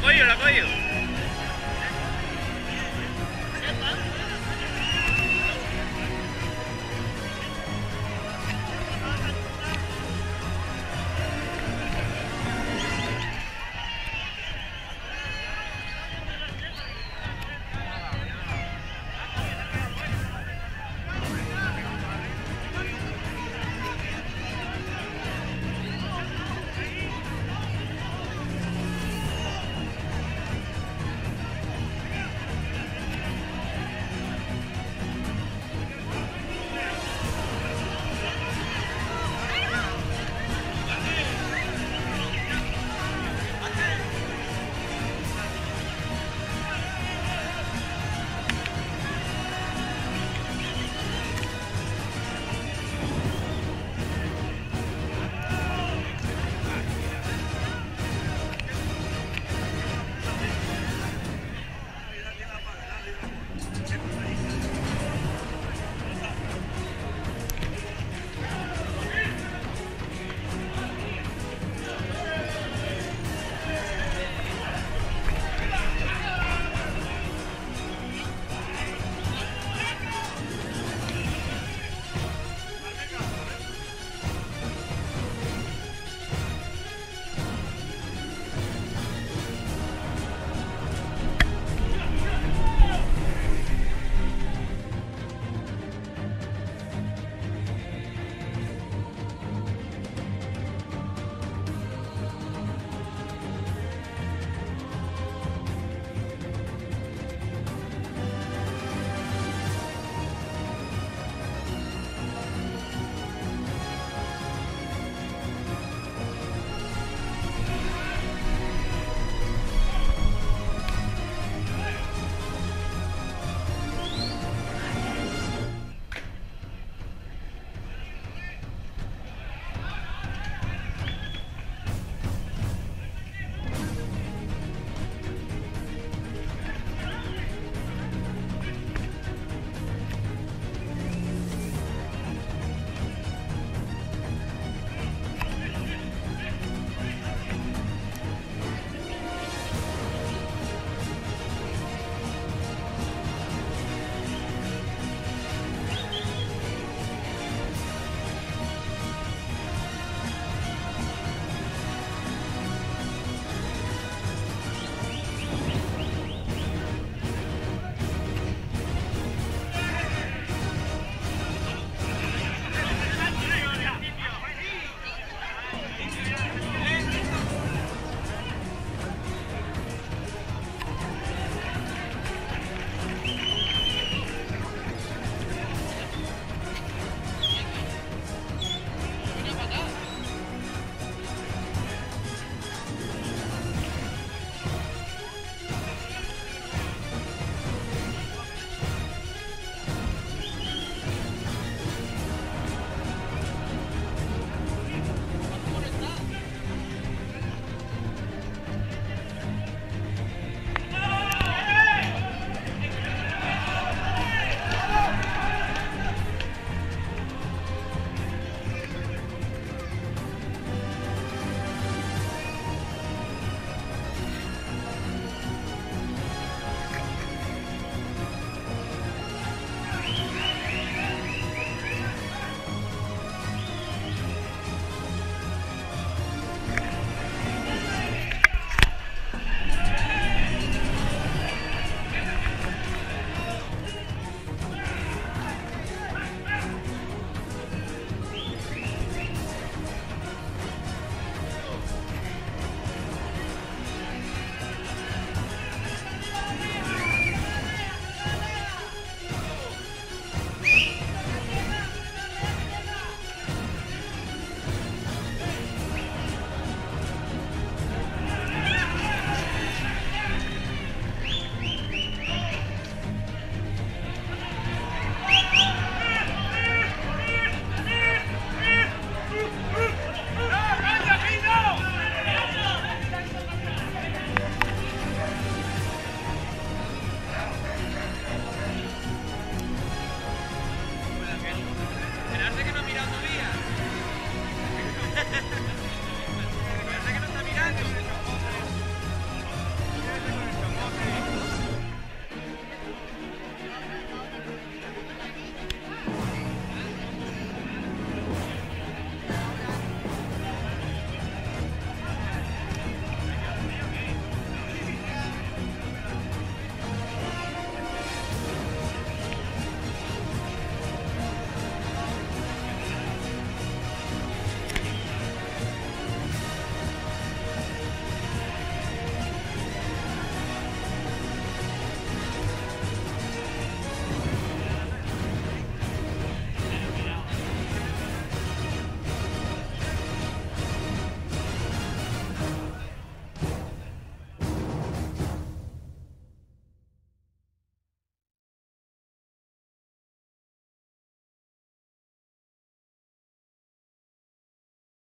ha cogido, lo ha cogido.